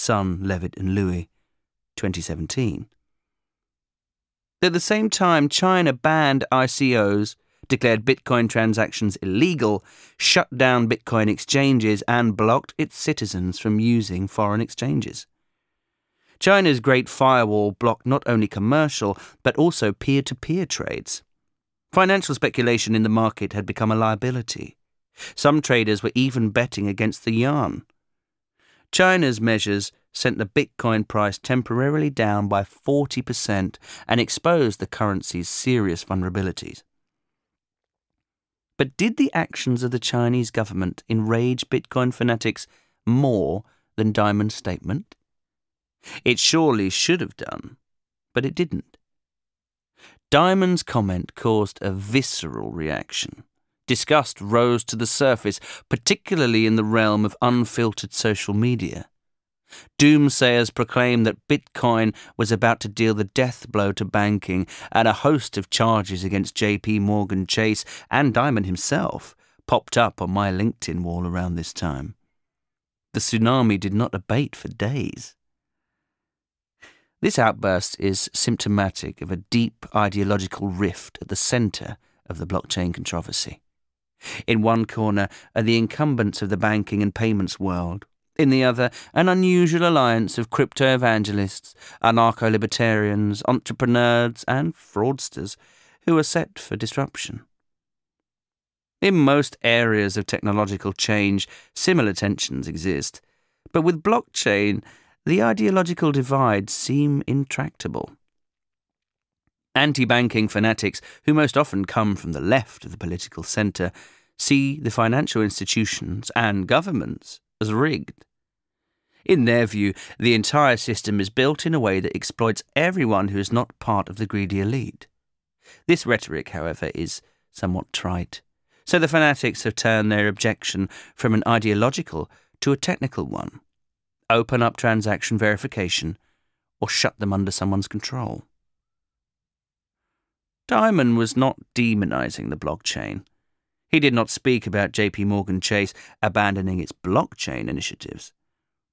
Sun, Levitt, and Louis, 2017. At the same time, China banned ICOs, declared Bitcoin transactions illegal, shut down Bitcoin exchanges, and blocked its citizens from using foreign exchanges. China's Great Firewall blocked not only commercial, but also peer to peer trades. Financial speculation in the market had become a liability. Some traders were even betting against the yuan. China's measures sent the Bitcoin price temporarily down by 40% and exposed the currency's serious vulnerabilities. But did the actions of the Chinese government enrage Bitcoin fanatics more than Dimon's statement? It surely should have done, but it didn't. Dimon's comment caused a visceral reaction. Disgust rose to the surface, particularly in the realm of unfiltered social media. Doomsayers proclaimed that Bitcoin was about to deal the death blow to banking, and a host of charges against JP Morgan Chase and Dimon himself popped up on my LinkedIn wall around this time. The tsunami did not abate for days. This outburst is symptomatic of a deep ideological rift at the centre of the blockchain controversy. In one corner are the incumbents of the banking and payments world, in the other, an unusual alliance of crypto evangelists, anarcho libertarians, entrepreneurs, and fraudsters who are set for disruption. In most areas of technological change, similar tensions exist, but with blockchain, the ideological divides seem intractable. Anti banking fanatics, who most often come from the left of the political centre, see the financial institutions and governments as rigged. In their view, the entire system is built in a way that exploits everyone who is not part of the greedy elite. This rhetoric, however, is somewhat trite, so the fanatics have turned their objection from an ideological to a technical one open up transaction verification or shut them under someone's control. Dimon was not demonizing the blockchain. He did not speak about JP Morgan Chase abandoning its blockchain initiatives.